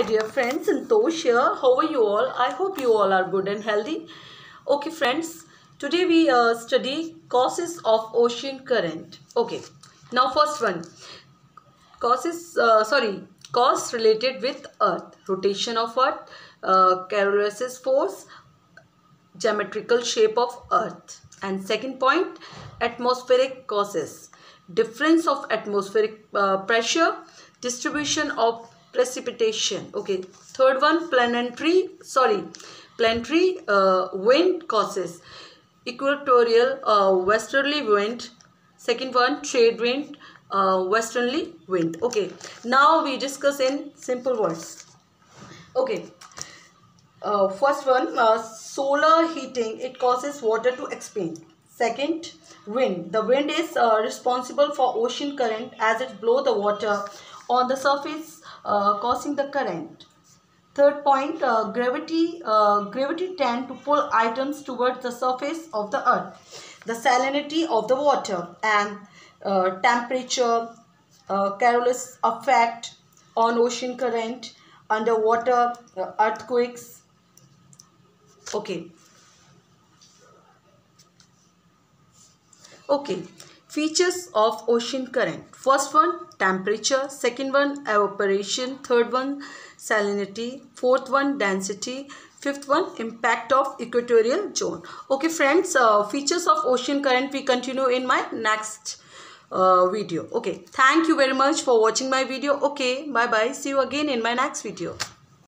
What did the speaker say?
my dear friends, Santosh here. How are you all? I hope you all are good and healthy. Okay friends, today we uh, study causes of ocean current. Okay, now first one. Causes, uh, sorry, cause related with earth. Rotation of earth, uh, Coriolis force, geometrical shape of earth. And second point, atmospheric causes. Difference of atmospheric uh, pressure, distribution of precipitation. Okay third one planetary sorry planetary uh, wind causes. Equatorial uh, westerly wind. Second one trade wind uh, westerly wind. Okay now we discuss in simple words. Okay uh, first one uh, solar heating it causes water to expand. Second wind. The wind is uh, responsible for ocean current as it blow the water on the surface causing the current. Third point, uh, gravity, uh, gravity tend to pull items towards the surface of the earth. The salinity of the water and uh, temperature, uh, Coriolis effect on ocean current, underwater uh, earthquakes. Okay. Okay. Features of ocean current. First one, temperature. Second one, evaporation. Third one, salinity. Fourth one, density. Fifth one, impact of equatorial zone. Okay friends, uh, features of ocean current we continue in my next uh, video. Okay, thank you very much for watching my video. Okay, bye-bye. See you again in my next video.